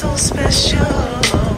so special.